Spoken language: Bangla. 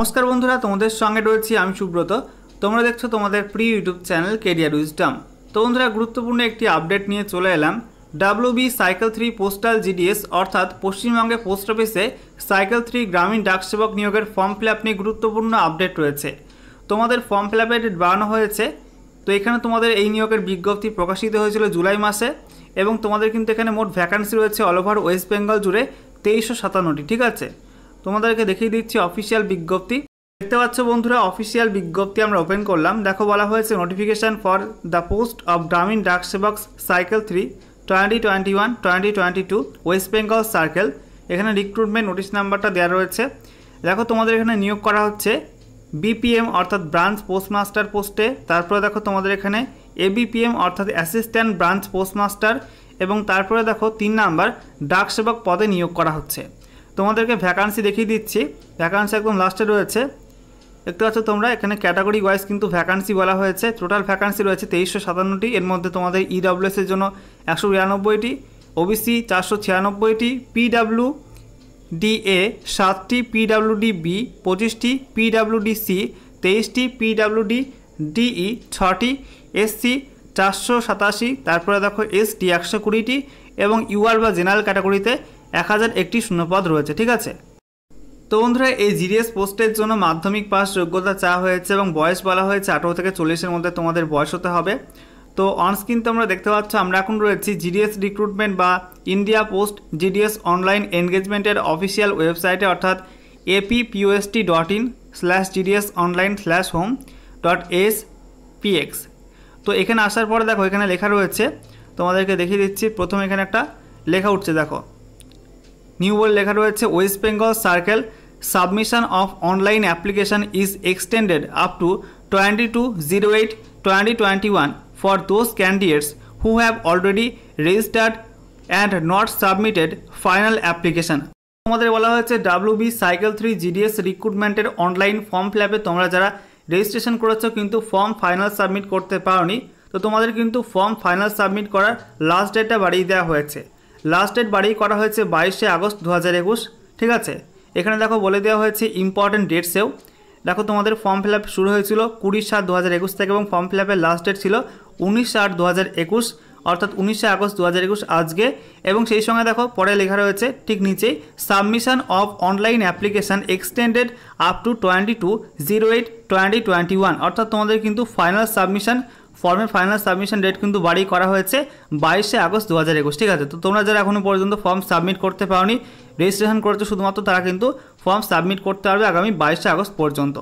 নমস্কার বন্ধুরা, তোমাদের সঙ্গে রয়েছি আমি সুব্রত। তোমরা দেখছ তোমাদের প্রি ইউটিউব চ্যানেল কেরিয়ার উইজডম তো বন্ধুরা, গুরুত্বপূর্ণ একটি আপডেট নিয়ে চলে এলাম। W B cycle three postal GDS অর্থাৎ পশ্চিমবঙ্গে পোস্ট অফিসে সাইকেল থ্রি গ্রামীণ ডাকসেবক নিয়োগের ফর্ম ফিল আপ নিয়ে গুরুত্বপূর্ণ আপডেট রয়েছে। তোমাদের ফর্ম ফিল আপের ডেট বাড়ানো হয়েছে। তো এখানে তোমাদের এই নিয়োগের বিজ্ঞপ্তি প্রকাশিত হয়েছিল জুলাই মাসে এবং তোমাদের কিন্তু এখানে মোট ভ্যাকান্সি রয়েছে অল ওভার ওয়েস্ট বেঙ্গল জুড়ে তেইশশো সাতান্নটি, ঠিক আছে? তোমাদেরকে দেখিয়ে দিচ্ছি অফিসিয়াল বিজ্ঞপ্তি। দেখতে পাচ্ছ বন্ধুরা অফিসিয়াল বিজ্ঞপ্তি আমরা ওপেন করলাম। দেখো, বলা হয়েছে notification for the post of Gramin Dak Sevak cycle three twenty twenty one twenty twenty two west Bengal circle এখানে রিক্রুটমেন্ট নোটিশ নাম্বারটা দেওয়া রয়েছে। দেখো, তোমাদের এখানে নিয়োগ করা হচ্ছে বিপিএম অর্থাৎ ব্রাঞ্চ পোস্টমাস্টার পোস্টে তারপরে দেখো, তোমাদের এখানে এবিপিএম অর্থাৎ অ্যাসিস্ট্যান্ট ব্রাঞ্চ পোস্টমাস্টার এবং তারপরে দেখো, তিন নাম্বার ডাক সেবক পদে নিয়োগ করা হচ্ছে। তোমাদেরকে ভ্যাকান্সি দেখিয়ে দিচ্ছি। ভ্যাকান্সি একদম লাস্টে রয়েছে। দেখতে পাচ্ছ তোমরা, এখানে ক্যাটাগরি ওয়াইজ কিন্তু ভ্যাকান্সি বলা হয়েছে। টোটাল ভ্যাকান্সি রয়েছে তেইশশো সাতান্নটি। এর মধ্যে তোমাদের ইডব্লিউএস এর জন্য একশো বিরানব্বইটি ওবিসি চারশো ছিয়ানব্বইটি পিডাব্লিউ ডিএ সাতটি পিডাব্লিউডি বি পঁচিশটি পিডাব্লিউডি সি তেইশটি পিডাব্লিউডি ডিই ছটি এসসি চারশো সাতাশি, তারপরে দেখো এসটি একশো কুড়িটি এবং ইউআর বা জেনারেল ক্যাটাগরিতে এক হাজার একটি শূন্যপদ রয়েছে, ঠিক আছে? তো বন্ধুরা, এই জিডিএস পোস্টের জন্য মাধ্যমিক পাস যোগ্যতা চাওয়া হয়েছে এবং বয়স বলা হয়েছে আঠারো থেকে চল্লিশের মধ্যে তোমাদের বয়স হতে হবে। তো অনস্ক্রিন তোমরা দেখতে পাচ্ছ, আমরা এখন রয়েছি জিডিএস রিক্রুটমেন্ট বা ইন্ডিয়া পোস্ট জিডিএস অনলাইন এনগেজমেন্টের অফিসিয়াল ওয়েবসাইটে অর্থাৎ AP APPOST dot in slash GDS online slash home dot S PX তো এখানে আসার পরে দেখো, এখানে লেখা রয়েছে, তোমাদেরকে দেখিয়ে দিচ্ছি, প্রথমে এখানে একটা লেখা উঠছে, দেখো। নিউ বলে লেখা রয়েছে West Bengal circle submission of online application is extended up to twenty two zero eight twenty twenty one for those candidates who have already registered and not submitted final application তোমাদের বলা হয়েছে W B cycle three GDS রিক্রুটমেন্টের online form fill আপে তোমরা যারা রেজিস্ট্রেশন করেছ কিন্তু ফর্ম ফাইনাল সাবমিট করতে পারোনি, তো তোমাদের কিন্তু ফর্ম ফাইনাল সাবমিট করার লাস্ট ডেটটা বাড়িয়ে দেওয়া হয়েছে। লাস্ট ডেট বাড়িয়ে করা হয়েছে বাইশে আগস্ট দু হাজার একুশ, ঠিক আছে? এখানে দেখো বলে দেওয়া হয়েছে ইম্পর্টেন্ট ডেটসেও দেখো তোমাদের ফর্ম ফিল শুরু হয়েছিল কুড়ি সাত দু থেকে এবং ফর্ম ফিল লাস্ট ডেট ছিল উনিশ আট দু অর্থাৎ উনিশে আগস্ট দু হাজার একুশ আজকে। এবং সেই সঙ্গে দেখো পরে লেখা রয়েছে ঠিক নিচেই submission of online application extended up to twenty two zero eight twenty twenty one অর্থাৎ তোমাদের কিন্তু ফাইনাল সাবমিশন ফর্মের ফাইনাল সাবমিশন ডেট কিন্তু বাড়ি করা হয়েছে বাইশে আগস্ট দু হাজার একুশ, ঠিক আছে? তো তোমরা যারা এখনও পর্যন্ত ফর্ম সাবমিট করতে পারোনি রেজিস্ট্রেশন করেছ শুধুমাত্র তারা কিন্তু ফর্ম সাবমিট করতে পারবে আগামী বাইশে আগস্ট পর্যন্ত।